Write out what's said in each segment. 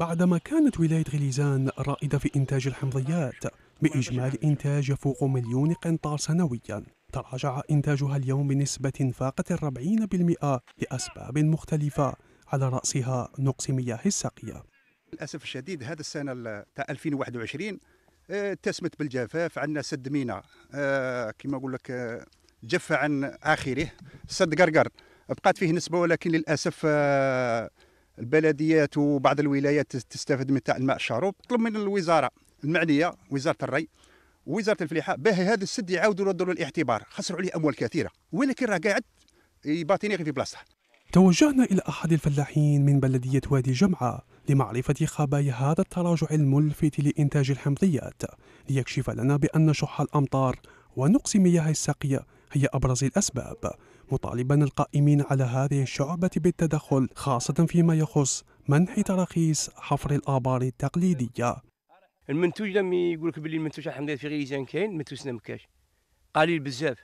بعدما كانت ولاية غليزان رائدة في إنتاج الحمضيات بإجمالي إنتاج يفوق مليون قنطار سنويا تراجع إنتاجها اليوم بنسبة فاقت الربعين بالمئة لأسباب مختلفة على رأسها نقص مياه السقية للأسف الشديد هذا السنة ال- تاع 2021 آه، اتسمت بالجفاف عندنا سد مينا. آه، كما نقول لك آه، جف عن آخره سد قرقر. بقات فيه نسبة ولكن للأسف آه، البلديات وبعض الولايات تستفد من تاع الماء الشروب طلب من الوزارة المعنية وزارة الري ووزاره الفلاحة باه هذا السد يعاودوا يردوا له الاعتبار خسروا عليه أموال كثيرة. ولكن راه قاعد؟ يباطيني في بلاصته توجهنا إلى أحد الفلاحين من بلدية وادي جمعة لمعرفة خبايا هذا التراجع الملفت لإنتاج الحمضيات ليكشف لنا بأن شح الأمطار ونقص مياه السقي هي أبرز الأسباب. مطالبا القائمين على هذه الشعبة بالتدخل خاصة فيما يخص منح تراخيص حفر الآبار التقليدية. المنتوج لما يقول لك باللي المنتوج الحمد لله في غيزان كاين منتوجنا ما كاش قليل بزاف.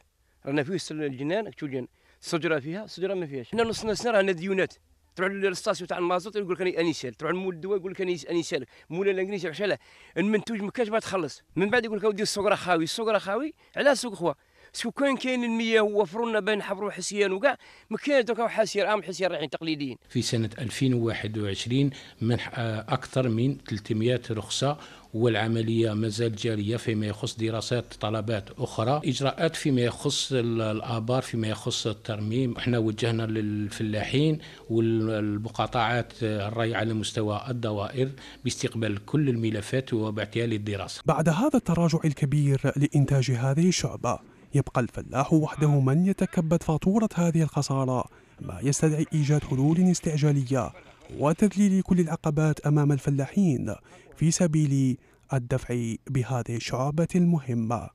رانا في وسط الجنان الجنان الشجره فيها الشجره ما فيهاش. حنا نص ناس رانا ديونات. تروح للستاسيون تاع المازوت يقول لك أنا اني سال تروح لمول الدواء يقول لك اني سال مولا الانجليزي لا المنتوج ما باغي تخلص. من بعد يقول لك اودي السوق راه خاوي. السوق راه خاوي علاه السوق خوا سكو كان كاين المياه ووفروا لنا بين حفروا حسيان وكاع. ما كاينش دوكا حاسير ام حسير رايحين تقليديين. في سنة 2021 منح آه، أكثر من 300 رخصة والعملية ما زالت جارية فيما يخص دراسات طلبات أخرى. إجراءات فيما يخص ال- الآبار فيما يخص الترميم. إحنا وجهنا للفلاحين والمقاطعات الري على مستوى الدوائر باستقبال كل الملفات وباعتها للدراسة بعد هذا التراجع الكبير لإنتاج هذه الشعبة يبقى الفلاح وحده من يتكبد فاتورة هذه الخسارة ما يستدعي إيجاد حلول استعجالية وتذليل كل العقبات أمام الفلاحين في سبيل الدفع بهذه الشعبة المهمة.